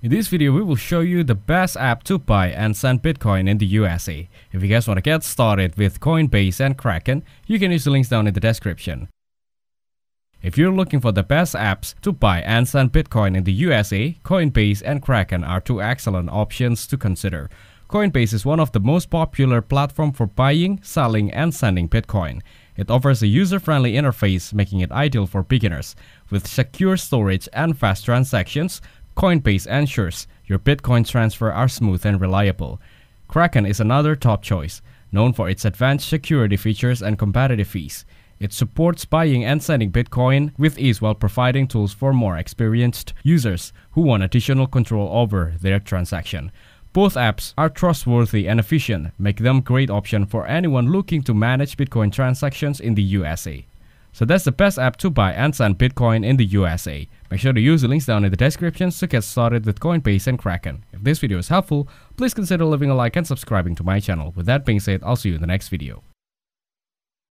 In this video, we will show you the best app to buy and send Bitcoin in the USA. If you guys want to get started with Coinbase and Kraken, you can use the links down in the description. If you're looking for the best apps to buy and send Bitcoin in the USA, Coinbase and Kraken are two excellent options to consider. Coinbase is one of the most popular platform for buying, selling, and sending Bitcoin. It offers a user-friendly interface making it ideal for beginners. With secure storage and fast transactions, Coinbase ensures your Bitcoin transfer are smooth and reliable. Kraken is another top choice, known for its advanced security features and competitive fees. It supports buying and sending Bitcoin with ease while providing tools for more experienced users who want additional control over their transaction. Both apps are trustworthy and efficient, make them great option for anyone looking to manage Bitcoin transactions in the USA. So that's the best app to buy and send Bitcoin in the USA. Make sure to use the links down in the description to get started with Coinbase and Kraken. If this video is helpful, please consider leaving a like and subscribing to my channel. With that being said, I'll see you in the next video.